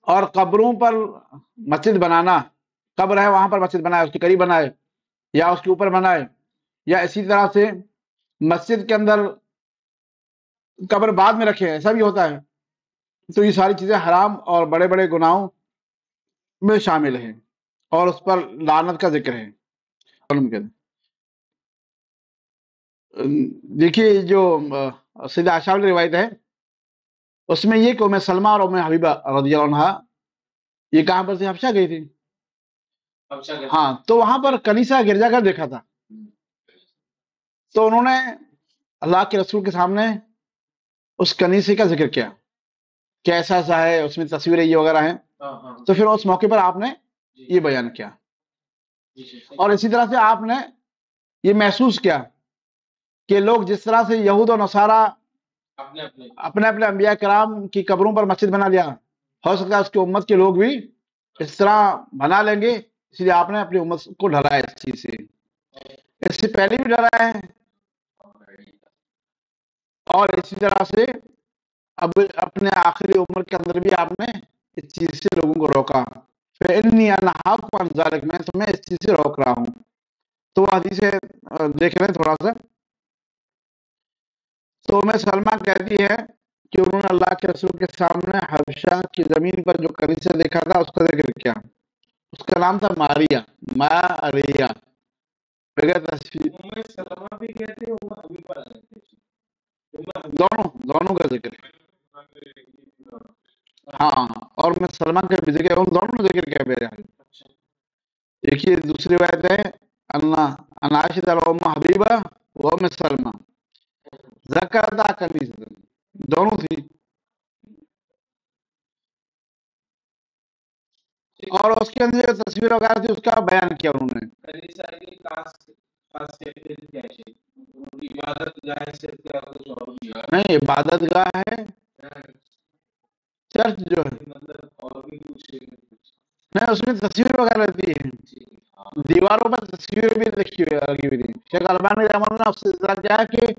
اور قبروں پر مسجد بنانا۔ قبر ہے، وہاں پر مسجد بنائے، اس کے قریب بنائے، یا اس کے اوپر بنائے، یا اسی طرح سے مسجد کے اندر قبر بعد میں رکھے، ایسا بھی ہوتا ہے۔ تو یہ ساری چیزیں حرام اور بڑے بڑے گناہوں میں شامل ہیں اور اس پر لعنت کا ذکر ہے۔ دیکھیے، جو سید عاشا روایت ہے اس میں یہ کہ ام سلمہ اور ام حبیبہ رضی اللہ عنہ یہ کہاں پر سے حفشہ گئی تھی۔ ہاں تو وہاں پر کنیسا گرجا گھر دیکھا تھا۔ تو انہوں نے اللہ کے رسول کے سامنے اس کنیسے کا ذکر کیا۔ کہ ایسا ایسا ہے اس میں تصویریں یہ وغیرہ ہیں۔ تو پھر اس موقع پر آپ نے یہ بیان کیا۔ اور اسی طرح سے آپ نے یہ محسوس کیا کہ لوگ جس طرح سے یہود و نصارہ اپنے اپنے۔ انبیاء کرام کی قبروں پر مسجد بنا لیا۔ ہو سکتا ہے اس کی امت کے لوگ بھی اس طرح بنا لیں گے، اس لیے آپ نے اپنی امت کو ڈھلا اس چیز سے۔ اس سے پہلے بھی ڈرا ہے۔ اور اسی طرح سے اب اپنے آخری عمر کے اندر بھی آپ نے اس چیز سے لوگوں کو روکا۔ میں تو میں اس چیز سے روک رہا ہوں۔ تو وہ حدیث دیکھ رہے ہیں تھوڑا سا۔ تو میں سلمہ کہتی ہے کہ انہوں نے اللہ کے رسول کے سامنے حبشہ کی زمین پر جو کنیسہ دیکھا تھا اس کا ذکر کیا؟ اس کا نام تھا ماریا ماریا۔ بغیر تصویر دونوں دونوں کا ذکر ہاں اور میں سلمان کا بھی ذکر ان دونوں ذکر کیا میرے دیکھیے دوسری بات ہے اللہ اناشد الم حبیبہ وہ میں سلمان زکر ادا کرنی دونوں تھی اور اس کے اندر جو تصویر وغیرہ تھی اس کا بیان کیا انہوں نے؟ نہیں عبادت گاہ ہے چرچ جو ہے۔ نہیں۔ اس میں تصویر وغیرہ رہتی ہے دیواروں پر تصویر بھی لگی ہوئی تھی۔ شیخ البانی رحمان نے اس سے کیا کہ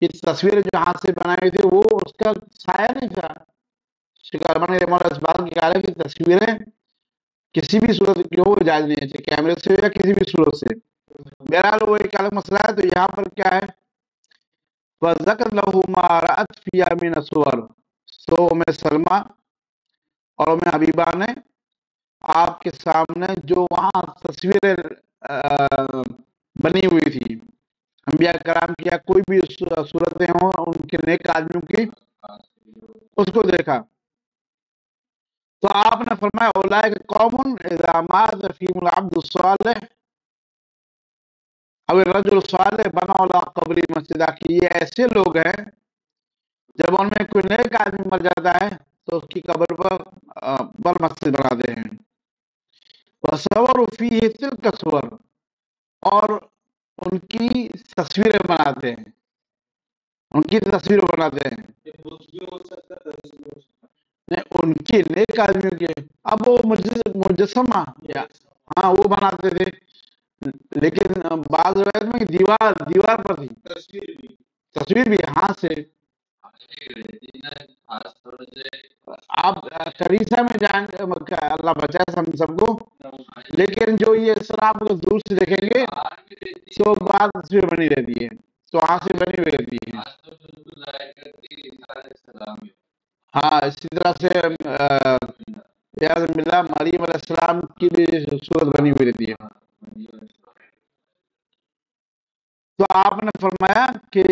یہ تصویر جو ہاتھ سے بنائی ہوئی تھی وہ اس کا سایہ نہیں تھا۔ شیخ البانی رحمان اس بات کی کہا ہے کہ تصویریں کسی بھی صورت کی ہو جائز نہیں ہے؟ کیمرے سے یا کسی بھی صورت سے۔ بہرحال وہ ایک الگ مسئلہ ہے، تو یہاں پر کیا ہے؟ وَذَكَرْ لَهُ مَا رَأَتْ فِيَا مِنَ سُوَرُ سو ام سلمہ اور ام حبیبہ نے آپ کے سامنے جو وہاں تصویریں بنی ہوئی تھی، انبیاء کرام کی یا کوئی بھی صورتیں ہوں، ان کے نیک آدمیوں کی، اس کو دیکھا۔ تو آپ نے فرمایا، اولائک قوم اذا مات فیم العبد الصالح۔ او الرجل الصالح بنا اولا قبری مسجدہ کی یہ ایسے لوگ ہیں، جب ان میں کوئی نیک آدمی مر جاتا ہے، تو اس کی قبر پر بر مسجد بنا دے ہیں۔ وصور فیہ تلک صور۔ اور ان کی تصویریں بناتے ہیں۔ ان کی تصویر بناتے ہیں۔ ان کی نیک آدمیوں کے اب وہ مجسمہ ہاں وہ بناتے تھے لیکن بعض روایت میں دیوار دیوار پر تھی تصویر بھی ہاتھ سے آپ کریسا میں جائیں گے اللہ بچائے ہم سب کو لیکن جو یہ سر آپ دور سے دیکھیں گے تو بعض تصویر بنی رہتی ہے تو ہاتھ سے بنی ہوئی رہتی ہے ہاں اسی طرح سے یاد ملا مریم علیہ السلام کی بھی صورت بنی ہوئی رہتی ہے۔ تو آپ نے فرمایا کہ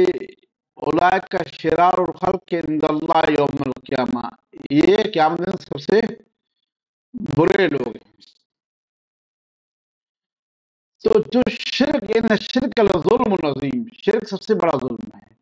اولائک کا شرار الخلق کے اللہ یوم القیامہ، یہ قیامت دن سب سے برے لوگ ہیں۔ تو جو شرک ان شرک الظلم العظیم شرک سب سے بڑا ظلم ہے۔